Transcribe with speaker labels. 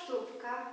Speaker 1: pocztówka.